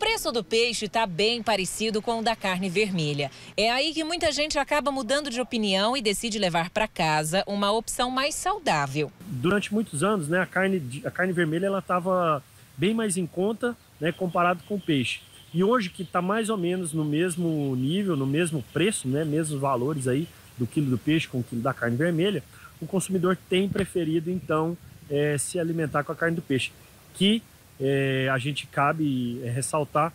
preço do peixe está bem parecido com o da carne vermelha. É aí que muita gente acaba mudando de opinião e decide levar para casa uma opção mais saudável. Durante muitos anos, né, a carne, a carne vermelha ela estava bem mais em conta, né, comparado com o peixe. E hoje que está mais ou menos no mesmo nível, no mesmo preço, né, mesmos valores aí do quilo do peixe com o quilo da carne vermelha, o consumidor tem preferido então é, se alimentar com a carne do peixe, que é, a gente cabe é, ressaltar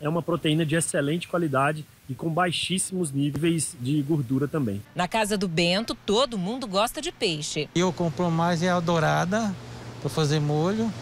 é uma proteína de excelente qualidade e com baixíssimos níveis de gordura também. Na casa do Bento, todo mundo gosta de peixe. Eu compro mais é a dourada para fazer molho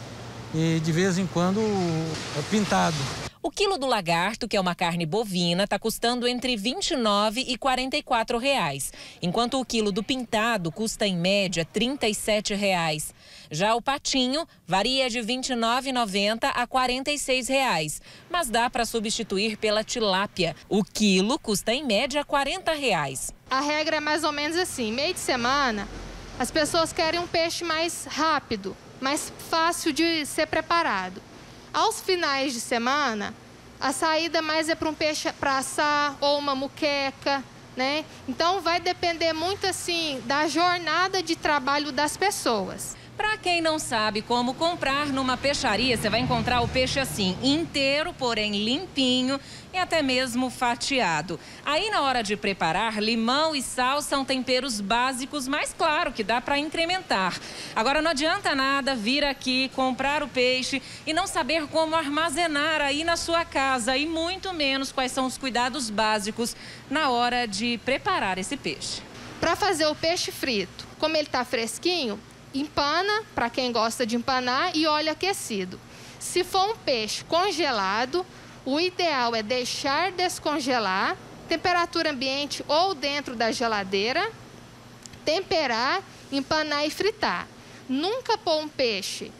e de vez em quando é pintado. O quilo do lagarto, que é uma carne bovina, está custando entre 29 e 44 reais, enquanto o quilo do pintado custa em média 37 reais. Já o patinho varia de 29,90 a 46 reais, mas dá para substituir pela tilápia. O quilo custa em média 40 reais. A regra é mais ou menos assim: meio de semana, as pessoas querem um peixe mais rápido, mais fácil de ser preparado. Aos finais de semana, a saída mais é para um peixe para assar ou uma muqueca, né? Então vai depender muito assim da jornada de trabalho das pessoas. Para quem não sabe como comprar numa peixaria, você vai encontrar o peixe assim, inteiro, porém limpinho e até mesmo fatiado. Aí na hora de preparar, limão e sal são temperos básicos, mas claro que dá para incrementar. Agora não adianta nada vir aqui comprar o peixe e não saber como armazenar aí na sua casa e muito menos quais são os cuidados básicos na hora de preparar esse peixe. Para fazer o peixe frito, como ele está fresquinho, empana, para quem gosta de empanar, e óleo aquecido. Se for um peixe congelado, o ideal é deixar descongelar, temperatura ambiente ou dentro da geladeira, temperar, empanar e fritar. Nunca pôr um peixe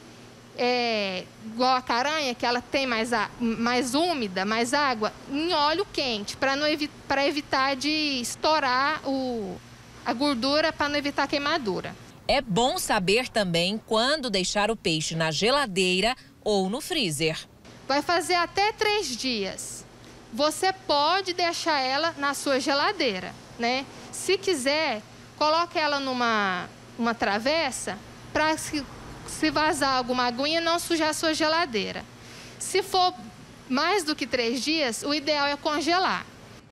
é, igual a caranha, que ela tem mais, a, mais úmida, mais água, em óleo quente, para evi evitar de estourar o, a gordura, para não evitar queimadura. É bom saber também quando deixar o peixe na geladeira ou no freezer. Vai fazer até três dias. Você pode deixar ela na sua geladeira, né? Se quiser, coloque ela numa uma travessa para se, se vazar alguma aguinha não sujar a sua geladeira. Se for mais do que três dias, o ideal é congelar.